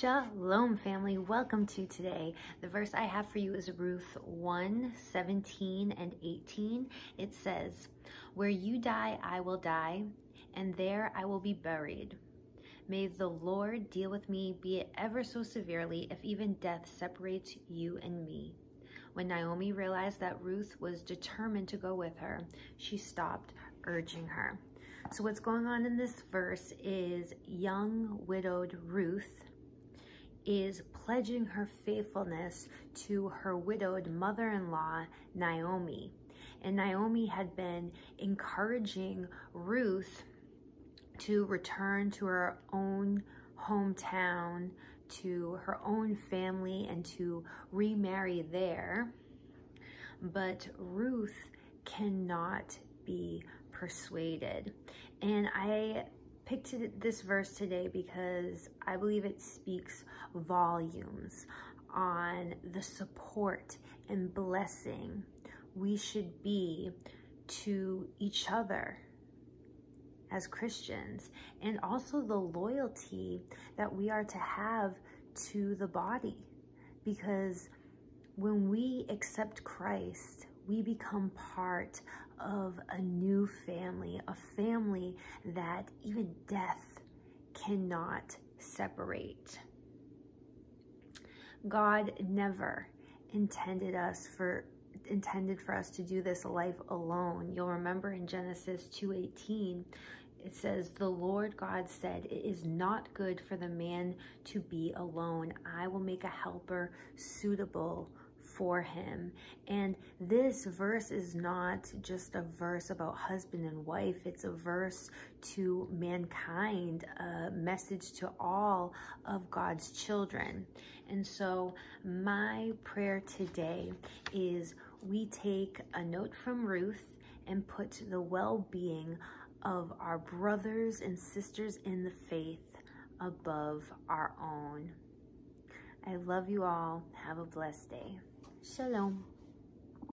Shalom, family. Welcome to today. The verse I have for you is Ruth 1 17 and 18. It says, Where you die, I will die, and there I will be buried. May the Lord deal with me, be it ever so severely, if even death separates you and me. When Naomi realized that Ruth was determined to go with her, she stopped urging her. So, what's going on in this verse is young widowed Ruth is pledging her faithfulness to her widowed mother in law, Naomi. And Naomi had been encouraging Ruth to return to her own hometown, to her own family, and to remarry there. But Ruth cannot be persuaded. And I picked this verse today because I believe it speaks volumes on the support and blessing we should be to each other as Christians and also the loyalty that we are to have to the body. Because when we accept Christ, we become part of a new family, a family that even death cannot separate. God never intended us for intended for us to do this life alone. You'll remember in Genesis 2:18 it says the Lord God said it is not good for the man to be alone. I will make a helper suitable for him. And this verse is not just a verse about husband and wife, it's a verse to mankind, a message to all of God's children. And so, my prayer today is we take a note from Ruth and put the well being of our brothers and sisters in the faith above our own. I love you all. Have a blessed day. Shalom.